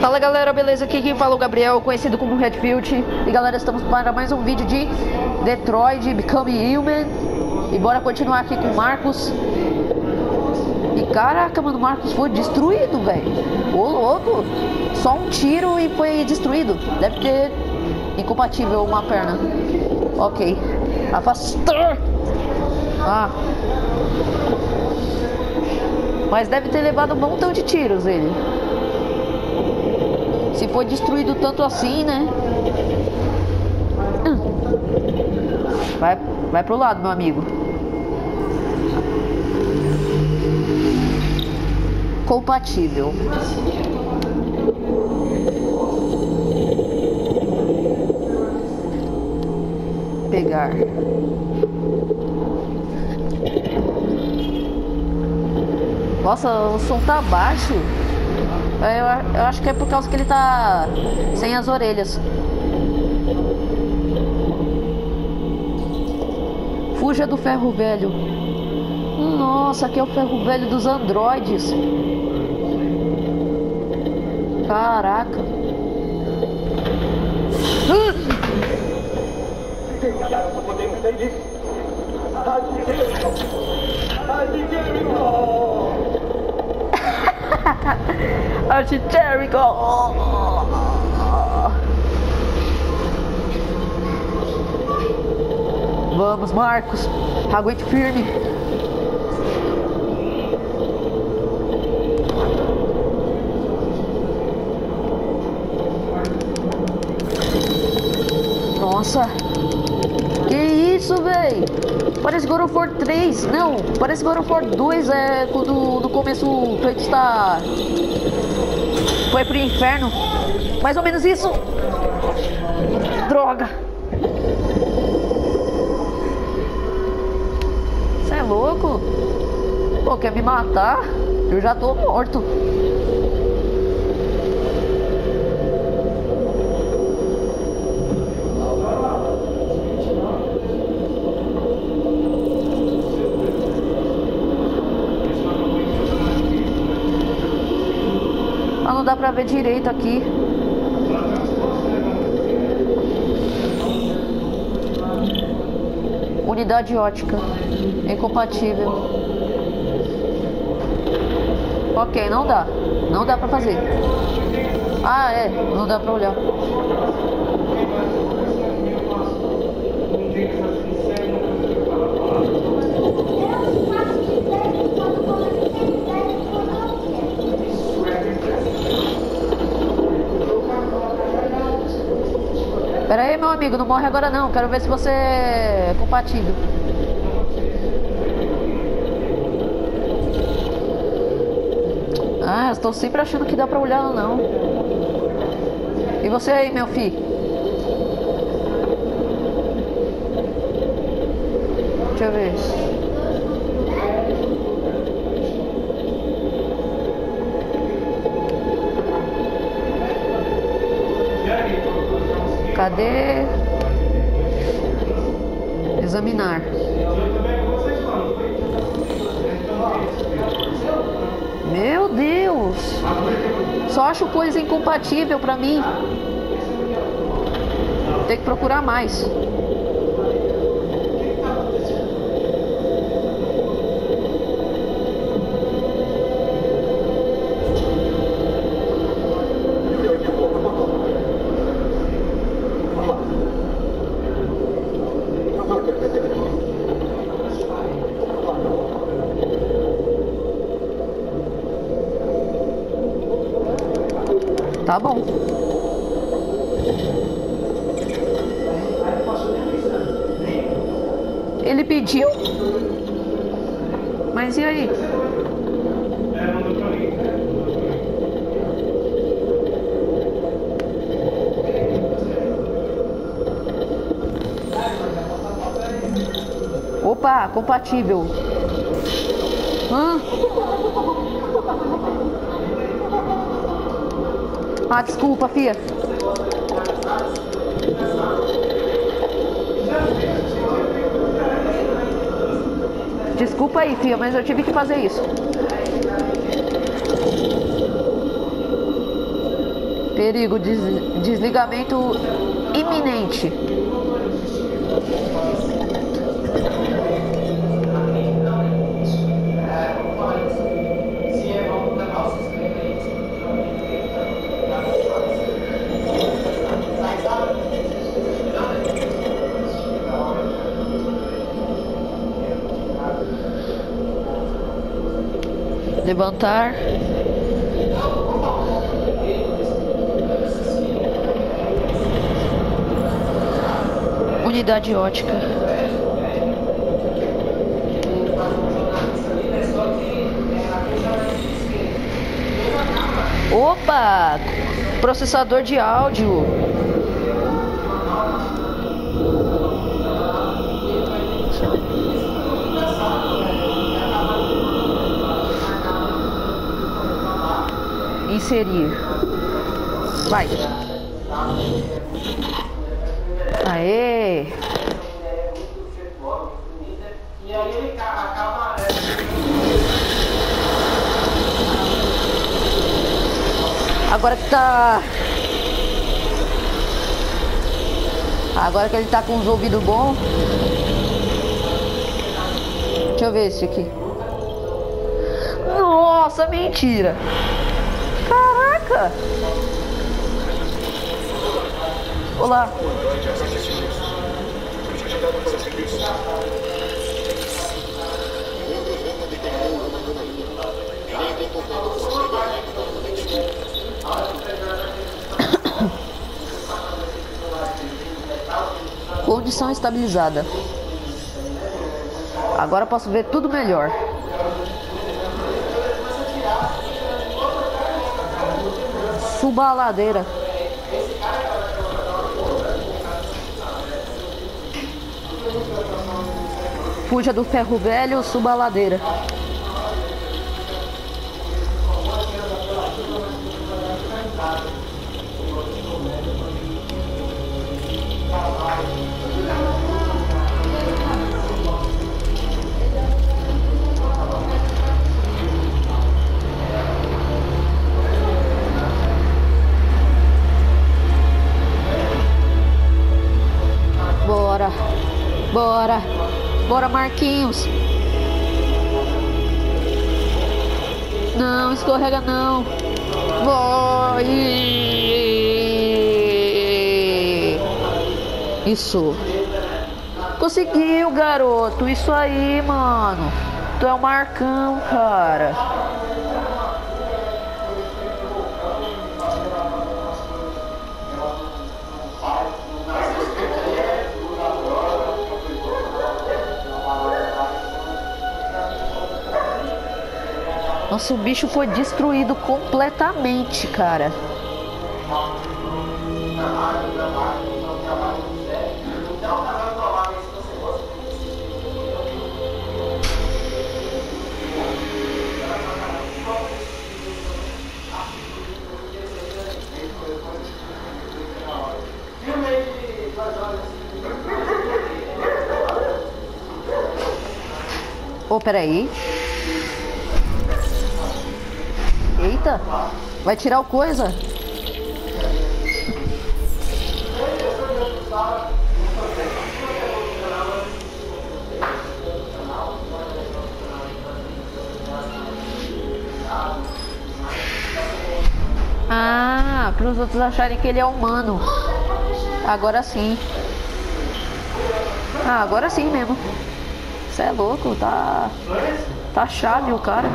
Fala galera, beleza? Aqui quem fala é o Gabriel, conhecido como Redfield. E galera, estamos para mais um vídeo de Detroit Become Human. E bora continuar aqui com o Marcos. E caraca, mano, o Marcos foi destruído, velho. Ô louco! Só um tiro e foi destruído. Deve ter incompatível uma perna. Ok. Afastar! Ah. Mas deve ter levado um montão de tiros ele. Se foi destruído tanto assim, né? Vai, vai pro lado, meu amigo. Compatível. Pegar. Nossa, o som tá baixo. Eu, eu, acho que é por causa que ele tá sem as orelhas. Fuja do ferro velho. Nossa, aqui é o ferro velho dos androides. Caraca. Archie Jericho! Vamos, Marcos! Aguente firme! Nossa! Que isso, véi? Parece God of War 3. Não, parece God of War 2 é quando no começo o Kratos está foi pro inferno. Mais ou menos isso. Droga. Você é louco? Pô, quer me matar? Eu já tô morto. Dá pra ver direito aqui. Unidade ótica. Incompatível. Ok, não dá. Não dá pra fazer. Ah, é. Não dá pra olhar. Pera aí, meu amigo, não morre agora não. Quero ver se você é compatível. Ah, estou sempre achando que dá pra olhar não. E você aí, meu filho? Deixa eu ver. Cadê? Examinar. Meu Deus! Só acho coisa incompatível pra mim. Tem que procurar mais. Tá bom. Ele pediu. Mas e aí? Compatível. Hã? Ah, desculpa, fia. Desculpa aí, fia, mas eu tive que fazer isso. Perigo, des desligamento iminente. Levantar. Unidade ótica. Opa! Processador de áudio. Inserir. Vai. Aê! Agora que tá. Agora que ele tá com os ouvidos bons. Deixa eu ver esse aqui. Nossa, mentira! Olá! Condição estabilizada. Agora posso ver tudo melhor. Suba a ladeira. Fuja do ferro velho, suba a ladeira. Bora, Marquinhos. Não, escorrega não. Vai. Isso. Conseguiu, garoto. Isso aí, mano. Tu é o Marcão, cara. Nossa, o bicho foi destruído completamente, cara. Ô, oh, peraí. Vai tirar o coisa? Ah, para os outros acharem que ele é humano. Agora sim. Ah, agora sim mesmo. Você é louco, tá. Tá chave o cara.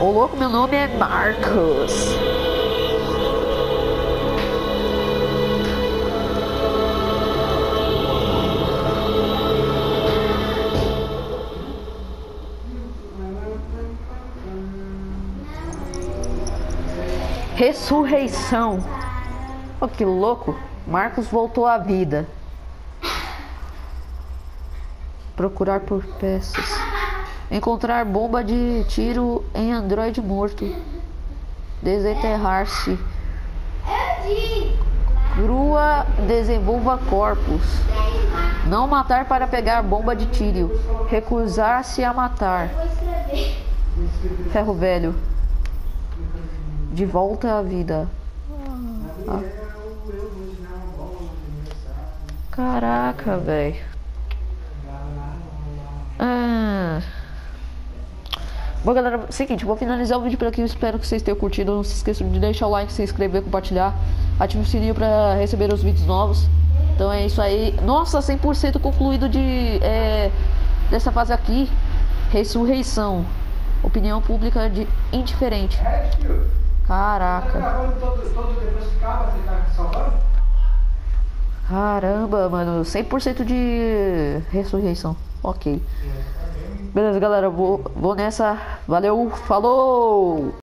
Ô louco, meu nome é Marcos. Ressurreição. Oh, que louco! Marcos voltou à vida. Procurar por peças. Encontrar bomba de tiro em androide morto. Desenterrar-se. Grua desenvolva corpos. Não matar para pegar bomba de tiro. Recusar-se a matar. Ferro velho. De volta à vida. Ah. Caraca, velho. Bom, galera, seguinte, vou finalizar o vídeo por aqui. Espero que vocês tenham curtido. Não se esqueçam de deixar o like, se inscrever, compartilhar. Ative o sininho para receber os vídeos novos. Então é isso aí. Nossa, 100% concluído de é, dessa fase aqui. Ressurreição. Opinião pública de indiferente. Caraca. Caramba, mano. 100% de ressurreição. Ok. Beleza, galera. Vou, vou nessa. Valeu. Falou!